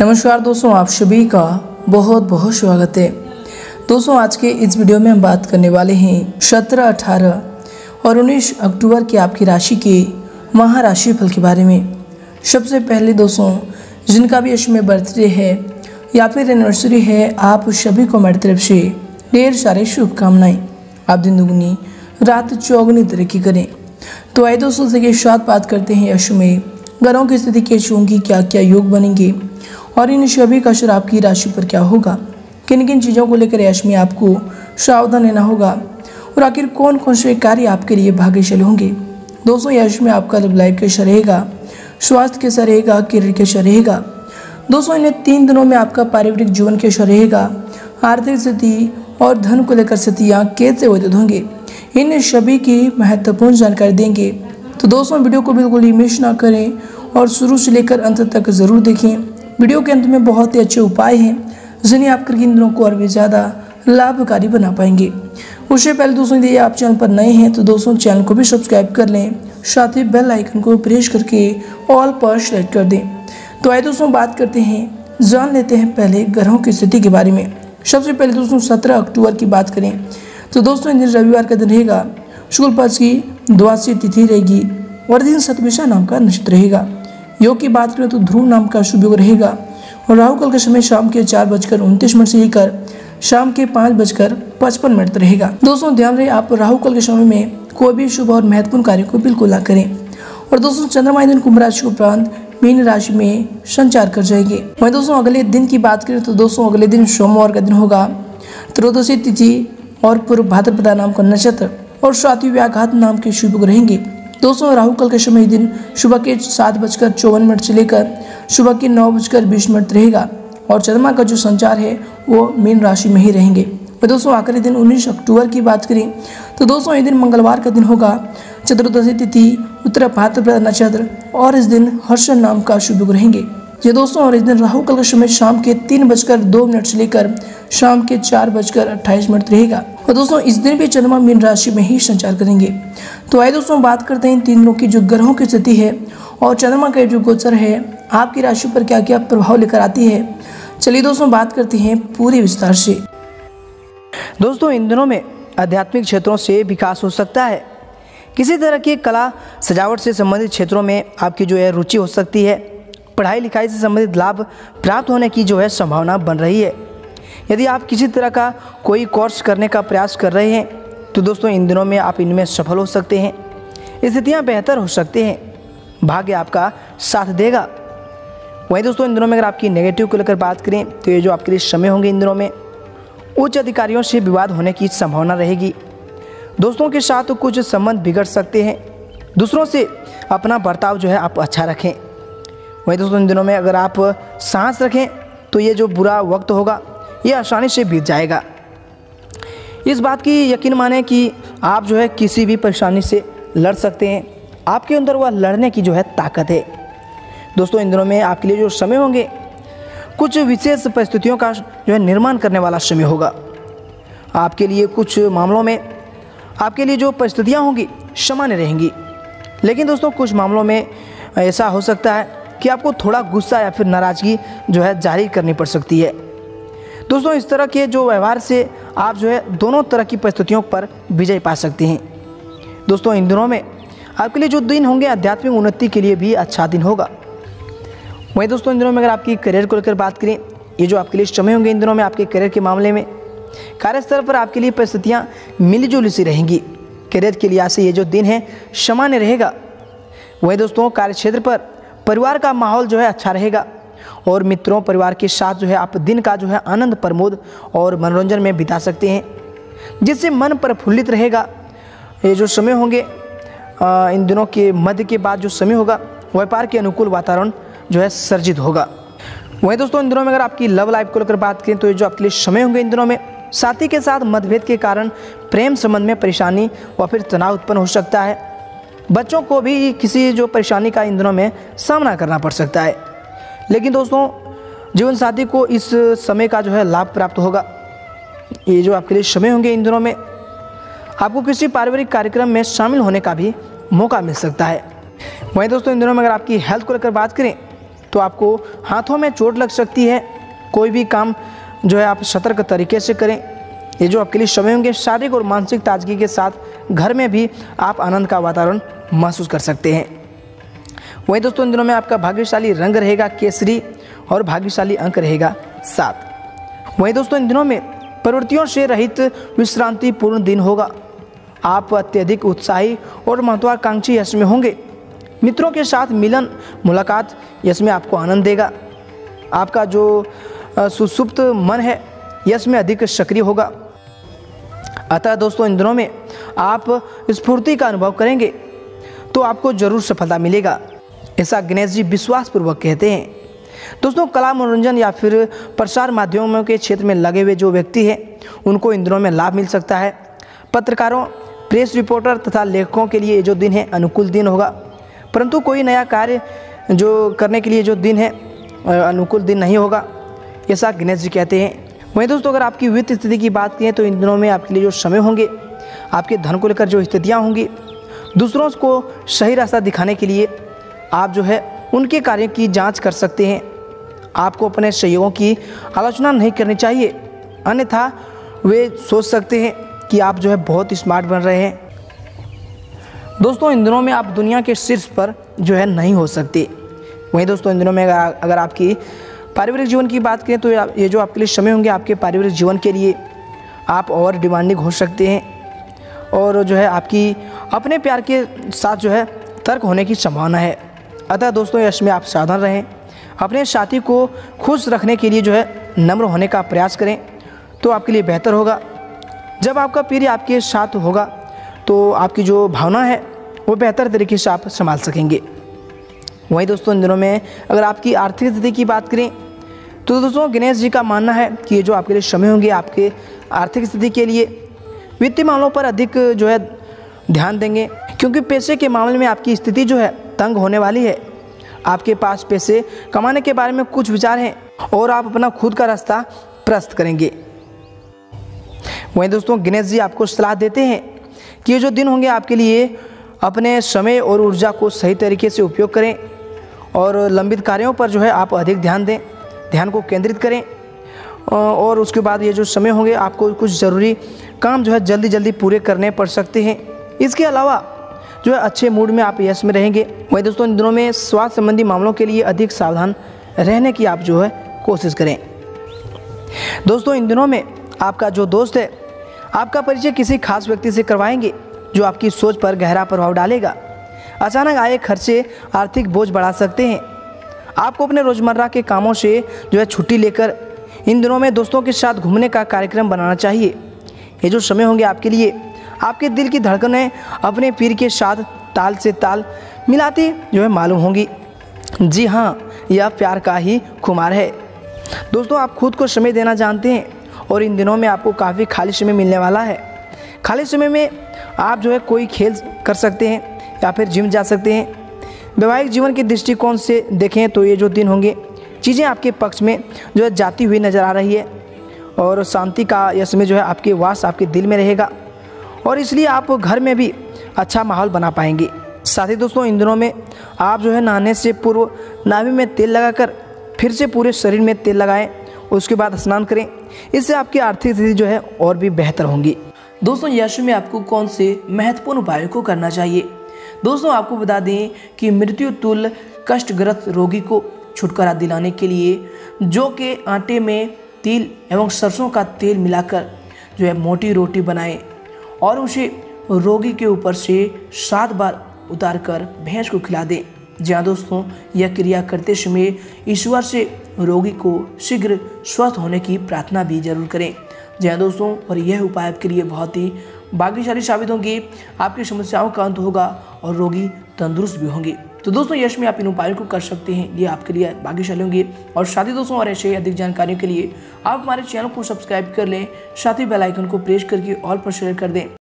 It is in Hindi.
नमस्कार दोस्तों, आप सभी का बहुत बहुत स्वागत है। दोस्तों, आज के इस वीडियो में हम बात करने वाले हैं सत्रह अठारह और उन्नीस अक्टूबर की आपकी राशि के महाराशि फल के बारे में। सबसे पहले दोस्तों, जिनका भी यश में बर्थडे है या फिर एनिवर्सरी है, आप सभी को मेरी तरफ़ से ढेर सारे शुभकामनाएँ। आप दिन दुगनी रात चौगनी तरक्की करें। तो आए दोस्तों से साथ बात करते हैं यश में। ग्रहों की स्थिति कैसी होंगी? क्या क्या योग बनेंगे? और इन सभी का असर आपकी राशि पर क्या होगा? किन किन चीज़ों को लेकर यश में आपको सावधान रहना होगा? और आखिर कौन कौन से कार्य आपके लिए भाग्यशाली होंगे? दोस्तों, यश में आपका लव लाइफ कैसा रहेगा, स्वास्थ्य कैसा रहेगा, करियर कैसा रहेगा। दोस्तों, इन्हें तीन दिनों में आपका पारिवारिक जीवन कैसा रहेगा। आर्थिक स्थिति और धन को लेकर स्थितियाँ कैसे व्यतीत होंगे। इन सभी की महत्वपूर्ण जानकारी देंगे। तो दोस्तों, वीडियो को बिल्कुल ही मिस ना करें और शुरू से लेकर अंत तक ज़रूर देखें। वीडियो के अंत में बहुत ही अच्छे उपाय हैं। जिन्हें आप करके इन दिनों को और भी ज़्यादा लाभकारी बना पाएँगे। उससे पहले दोस्तों, यदि आप चैनल पर नए हैं तो दोस्तों चैनल को भी सब्सक्राइब कर लें। साथ ही बेल आइकन को प्रेस करके ऑल पर सेलेक्ट कर दें। तो आइए दोस्तों, बात करते हैं, जान लेते हैं पहले ग्रहों की स्थिति के बारे में। सबसे पहले दोस्तों, सत्रह अक्टूबर की बात करें। तो दोस्तों दिन रविवार का दिन रहेगा। शुक्ल पक्ष की द्वादशी तिथि रहेगी और दिन सतमिशा नाम का नक्षत्र रहेगा। योग की बात करें तो ध्रुव नाम का शुभ योग रहेगा। और राहु कल का समय शाम के चार बजकर उनतीस मिनट से लेकर शाम के पाँच बजकर पचपन मिनट रहेगा। दोस्तों, ध्यान रहे, आप राहु कल के समय में कोई भी शुभ और महत्वपूर्ण कार्य को बिल्कुल ना करें। और दोस्तों, चंद्रमा दिन कुंभ राशि उपरांत मीन राशि में संचार कर जाएँगे। वहीं दोस्तों, अगले दिन की बात करें तो दोस्तों, अगले दिन सोमवार का दिन होगा। त्रयोदशी तिथि और पूर्व भाद्रपदा नाम का नक्षत्र और सातवीं व्याघात नाम के शुभ रहेंगे। दोस्तों राहु कल के समय दिन सुबह के सात बजकर चौवन मिनट से लेकर सुबह के नौ बजकर बीस मिनट रहेगा। और चंद्रमा का जो संचार है, वो मीन राशि में ही रहेंगे। और दोस्तों, आखिरी दिन 19 अक्टूबर की बात करें तो दोस्तों, ये दिन मंगलवार का दिन होगा। चतुर्दशी तिथि उत्तर भाद्रपद नक्षत्र, और इस दिन हर्षण नाम का शुभ रहेंगे। ये दोस्तों, और इस दिन राहु कल का समय शाम के तीन बजकर दो मिनट से लेकर शाम के चार बजकर अट्ठाईस मिनट रहेगा। और दोस्तों, इस दिन भी चंद्रमा मीन राशि में ही संचार करेंगे। तो आइए दोस्तों बात करते हैं इन तीन दिनों की जो ग्रहों की स्थिति है और चंद्रमा का जो गोचर है, आपकी राशि पर क्या क्या प्रभाव लेकर आती है। चलिए दोस्तों, बात करते हैं पूरी विस्तार से। दोस्तों, इन दिनों में आध्यात्मिक क्षेत्रों से विकास हो सकता है। किसी तरह की कला सजावट से संबंधित क्षेत्रों में आपकी जो है रुचि हो सकती है। पढ़ाई लिखाई से संबंधित लाभ प्राप्त होने की जो है संभावना बन रही है। यदि आप किसी तरह का कोई कोर्स करने का प्रयास कर रहे हैं तो दोस्तों, इन दिनों में आप इनमें सफल हो सकते हैं, स्थितियाँ बेहतर हो सकते हैं, भाग्य आपका साथ देगा। वहीं दोस्तों, इन दिनों में अगर आपकी नेगेटिव को लेकर बात करें तो ये जो आपके लिए समय होंगे इन दिनों में, उच्च अधिकारियों से विवाद होने की संभावना रहेगी। दोस्तों के साथ कुछ संबंध बिगड़ सकते हैं, दूसरों से अपना बर्ताव जो है आप अच्छा रखें। वहीं दोस्तों, इन दिनों में अगर आप सांस रखें तो ये जो बुरा वक्त होगा, ये आसानी से बीत जाएगा। इस बात की यकीन माने कि आप जो है किसी भी परेशानी से लड़ सकते हैं। आपके अंदर वह लड़ने की जो है ताकत है। दोस्तों, इन दिनों में आपके लिए जो समय होंगे, कुछ विशेष परिस्थितियों का जो है निर्माण करने वाला समय होगा। आपके लिए कुछ मामलों में आपके लिए जो परिस्थितियाँ होंगी, सामान्य रहेंगी। लेकिन दोस्तों, कुछ मामलों में ऐसा हो सकता है कि आपको थोड़ा गुस्सा या फिर नाराज़गी जो है जारी करनी पड़ सकती है। दोस्तों, इस तरह के जो व्यवहार से आप जो है दोनों तरह की परिस्थितियों पर विजय पा सकते हैं। दोस्तों, इन दिनों में आपके लिए जो दिन होंगे आध्यात्मिक उन्नति के लिए भी अच्छा दिन होगा। वहीं दोस्तों, इन दिनों में अगर आपकी करियर को लेकर बात करें, ये जो आपके लिए समय होंगे इन दिनों में आपके करियर के मामले में, कार्यस्थल पर आपके लिए परिस्थितियाँ मिलीजुली सी रहेंगी। करियर के लिहाज से ये जो दिन है, सामान्य रहेगा। वहीं दोस्तों, कार्यक्षेत्र पर परिवार का माहौल जो है अच्छा रहेगा। और मित्रों, परिवार के साथ जो है आप दिन का जो है आनंद प्रमोद और मनोरंजन में बिता सकते हैं, जिससे मन प्रफुल्लित रहेगा। ये जो समय होंगे इन दिनों के मध्य के बाद जो समय होगा, व्यापार के अनुकूल वातावरण जो है सर्जित होगा। वहीं दोस्तों, इन दिनों में अगर आपकी लव लाइफ को लेकर बात करें तो ये जो आपके लिए समय होंगे इन दिनों में, साथी के साथ मतभेद के कारण, प्रेम संबंध में परेशानी व फिर तनाव उत्पन्न हो सकता है। बच्चों को भी किसी जो परेशानी का इन दिनों में सामना करना पड़ सकता है। लेकिन दोस्तों, जीवन साथी को इस समय का जो है लाभ प्राप्त होगा। ये जो आपके लिए समय होंगे इन दिनों में, आपको किसी पारिवारिक कार्यक्रम में शामिल होने का भी मौका मिल सकता है। वहीं दोस्तों, इन दिनों में अगर आपकी हेल्थ को लेकर बात करें तो आपको हाथों में चोट लग सकती है। कोई भी काम जो है आप सतर्क तरीके से करें। ये जो आपके लिए समय होंगे, शारीरिक और मानसिक ताजगी के साथ घर में भी आप आनंद का वातावरण महसूस कर सकते हैं। वहीं दोस्तों, इन दिनों में आपका भाग्यशाली रंग रहेगा केसरी और भाग्यशाली अंक रहेगा सात। वहीं दोस्तों, इन दिनों में प्रवृत्तियों से रहित विश्रांतिपूर्ण दिन होगा। आप अत्यधिक उत्साही और महत्वाकांक्षी यश में होंगे। मित्रों के साथ मिलन, मुलाकात यश में आपको आनंद देगा। आपका जो सुसुप्त मन है, यश में अधिक सक्रिय होगा। अतः दोस्तों, इन दिनों में आप स्फूर्ति का अनुभव करेंगे तो आपको ज़रूर सफलता मिलेगा, ऐसा गणेश जी विश्वासपूर्वक कहते हैं। दोस्तों, कला, मनोरंजन या फिर प्रसार माध्यमों के क्षेत्र में लगे हुए जो व्यक्ति हैं, उनको इन दिनों में लाभ मिल सकता है। पत्रकारों, प्रेस रिपोर्टर तथा लेखकों के लिए जो दिन है, अनुकूल दिन होगा। परंतु कोई नया कार्य जो करने के लिए जो दिन है अनुकूल दिन नहीं होगा, ऐसा गणेश जी कहते हैं। वहीं दोस्तों, अगर आपकी वित्त स्थिति की बात करें तो इन दिनों में आपके लिए जो समय होंगे, आपके धन को लेकर जो स्थितियाँ होंगी, दूसरों को सही रास्ता दिखाने के लिए आप जो है उनके कार्यों की जाँच कर सकते हैं। आपको अपने सहयोगों की आलोचना नहीं करनी चाहिए, अन्यथा वे सोच सकते हैं कि आप जो है बहुत स्मार्ट बन रहे हैं। दोस्तों, इन दिनों में आप दुनिया के शीर्ष पर जो है नहीं हो सकते। वहीं दोस्तों, इन दिनों में अगर आपकी पारिवारिक जीवन की बात करें तो ये जो आपके लिए समय होंगे आपके पारिवारिक जीवन के लिए आप और डिमांडिंग हो सकते हैं और जो है आपकी अपने प्यार के साथ जो है तर्क होने की संभावना है। अतः दोस्तों, यश में आप सावधान रहें। अपने साथी को खुश रखने के लिए जो है नम्र होने का प्रयास करें तो आपके लिए बेहतर होगा। जब आपका पीर आपके साथ होगा तो आपकी जो भावना है वो बेहतर तरीके से आप संभाल सकेंगे। वहीं दोस्तों, इन दिनों में अगर आपकी आर्थिक स्थिति की बात करें तो दोस्तों, गणेश जी का मानना है कि ये जो आपके लिए समय होंगे, आपके आर्थिक स्थिति के लिए वित्तीय मामलों पर अधिक जो है ध्यान देंगे, क्योंकि पैसे के मामले में आपकी स्थिति जो है तंग होने वाली है। आपके पास पैसे कमाने के बारे में कुछ विचार हैं और आप अपना खुद का रास्ता प्रस्त करेंगे। वहीं दोस्तों, गणेश जी आपको सलाह देते हैं कि ये जो दिन होंगे, आपके लिए अपने समय और ऊर्जा को सही तरीके से उपयोग करें। और लंबित कार्यों पर जो है आप अधिक ध्यान दें, ध्यान को केंद्रित करें और उसके बाद ये जो समय होंगे, आपको कुछ ज़रूरी काम जो है जल्दी जल्दी पूरे करने पड़ सकते हैं। इसके अलावा जो है अच्छे मूड में आप यश में रहेंगे। वही दोस्तों, इन दिनों में स्वास्थ्य संबंधी मामलों के लिए अधिक सावधान रहने की आप जो है कोशिश करें। दोस्तों, इन दिनों में आपका जो दोस्त है, आपका परिचय किसी खास व्यक्ति से करवाएँगे, जो आपकी सोच पर गहरा प्रभाव डालेगा। अचानक आए खर्चे, आर्थिक बोझ बढ़ा सकते हैं। आपको अपने रोज़मर्रा के कामों से जो है छुट्टी लेकर इन दिनों में दोस्तों के साथ घूमने का कार्यक्रम बनाना चाहिए। ये जो समय होंगे आपके लिए, आपके दिल की धड़कनें अपने पीर के साथ ताल से ताल मिलाती जो है मालूम होंगी। जी हाँ यह प्यार का ही खुमार है। दोस्तों, आप खुद को समय देना जानते हैं और इन दिनों में आपको काफ़ी खाली समय मिलने वाला है। खाली समय में आप जो है कोई खेल कर सकते हैं। या फिर जिम जा सकते हैं। वैवाहिक जीवन के दृष्टिकोण से देखें तो ये जो दिन होंगे, चीज़ें आपके पक्ष में जो है जाती हुई नज़र आ रही है और शांति का यह समय जो है आपके वास आपके दिल में रहेगा और इसलिए आप घर में भी अच्छा माहौल बना पाएँगे। साथ ही दोस्तों, इन दिनों में आप जो है नहाने से पूर्व नाभि में तेल लगाकर फिर से पूरे शरीर में तेल लगाएँ, उसके बाद स्नान करें। इससे आपकी आर्थिक स्थिति जो है और भी बेहतर होंगी। दोस्तों यश में आपको कौन से महत्वपूर्ण उपायों को करना चाहिए? दोस्तों, आपको बता दें कि मृत्यु तुल कष्टग्रस्त रोगी को छुटकारा दिलाने के लिए, जो के आटे में तिल एवं सरसों का तेल मिलाकर जो है मोटी रोटी बनाएँ और उसे रोगी के ऊपर से सात बार उतार कर भैंस को खिला दें। जहाँ दोस्तों, यह क्रिया करते समय ईश्वर से रोगी को शीघ्र स्वस्थ होने की प्रार्थना भी ज़रूर करें। जहाँ दोस्तों, और यह उपाय आपके लिए बहुत ही भाग्यशाली साबित होंगे। आपकी समस्याओं का अंत होगा और रोगी तंदुरुस्त भी होंगे। तो दोस्तों, यश में आप इन उपायों को कर सकते हैं। ये आपके लिए भाग्यशाली होंगे। और साथ ही दोस्तों, और ऐसे अधिक जानकारियों के लिए आप हमारे चैनल को सब्सक्राइब कर लें। साथ ही बेलाइकन को प्रेस करके ऑल पर शेयर कर दें।